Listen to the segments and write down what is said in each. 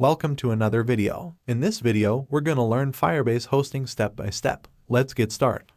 Welcome to another video. In this video, we're going to learn Firebase hosting step by step. Let's get started.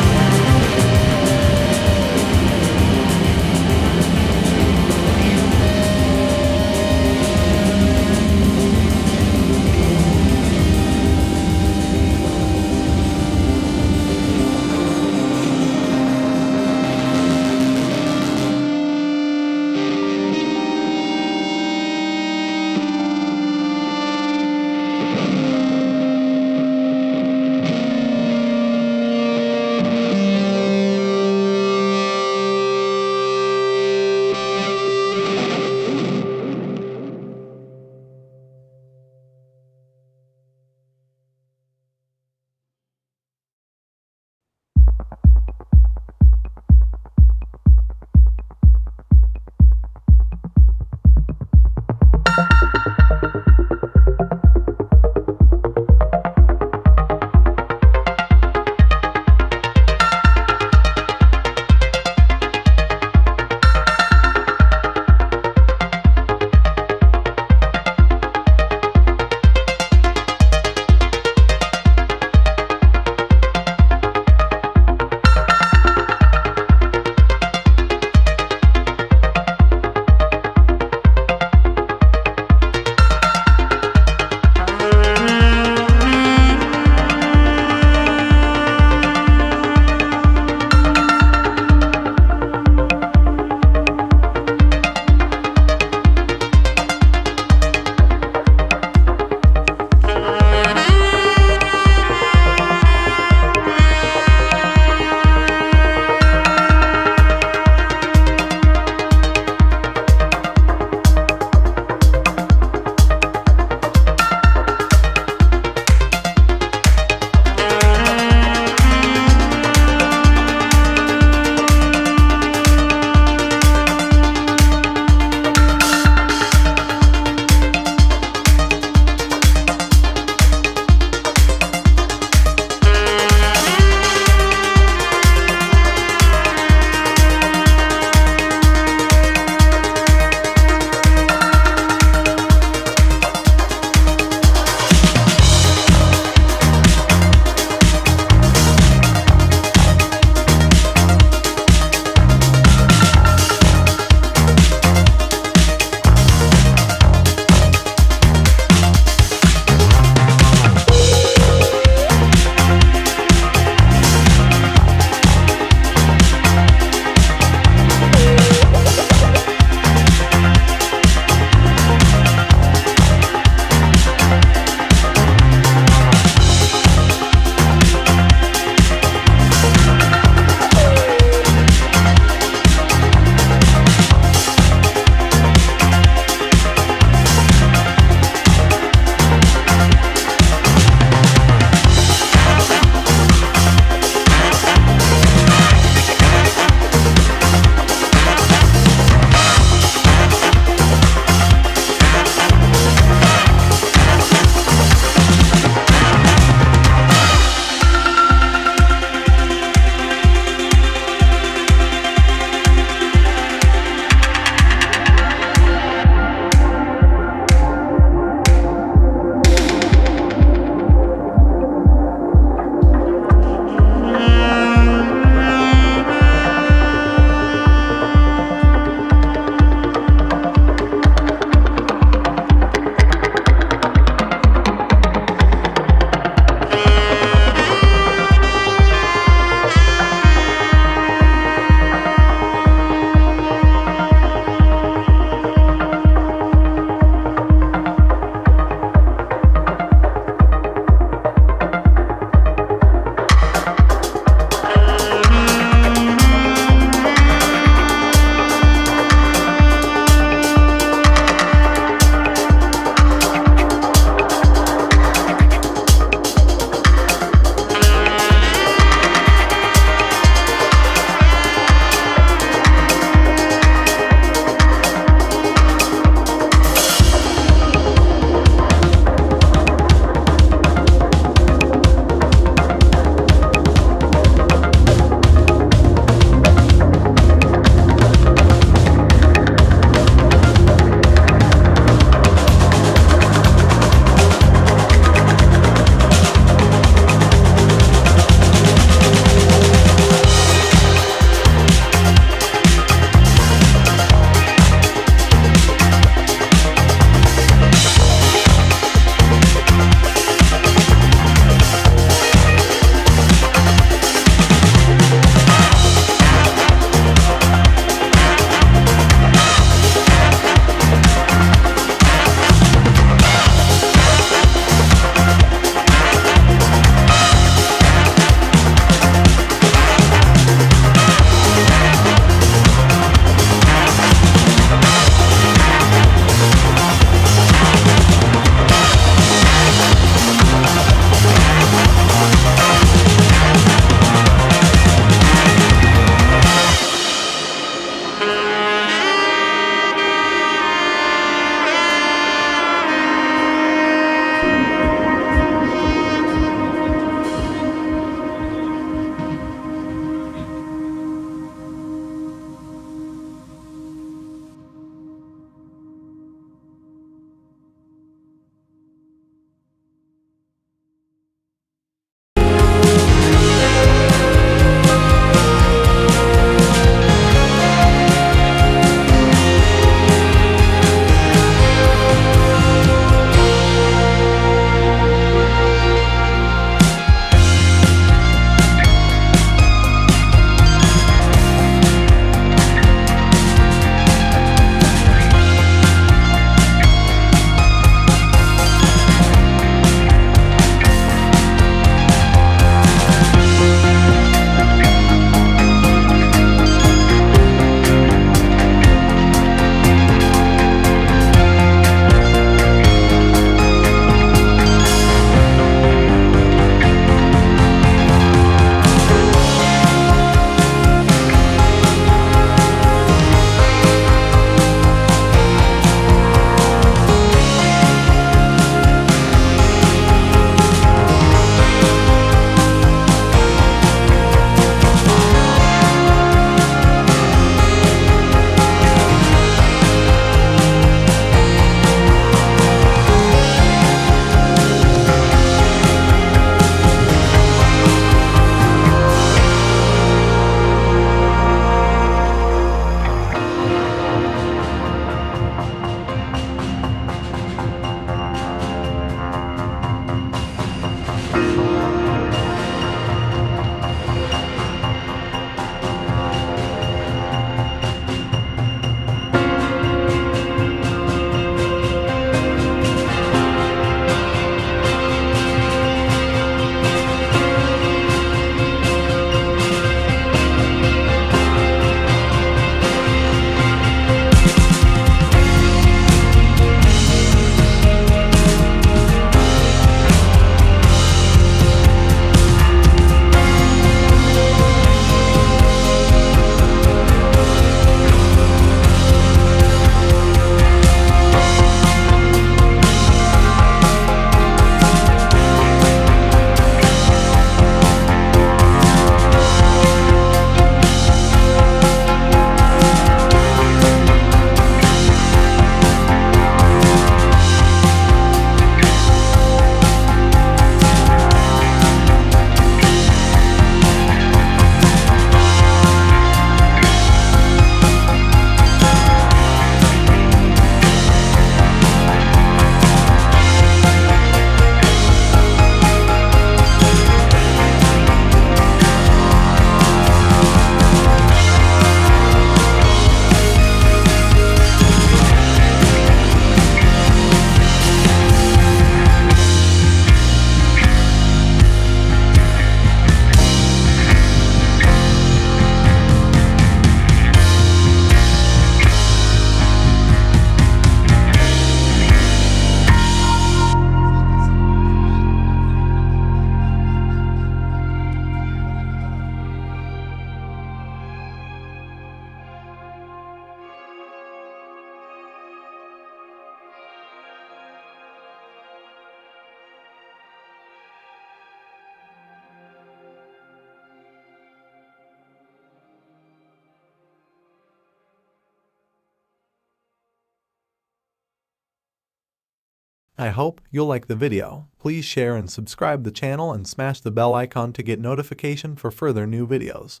I hope you'll like the video. Please share and subscribe the channel and smash the bell icon to get notification for further new videos.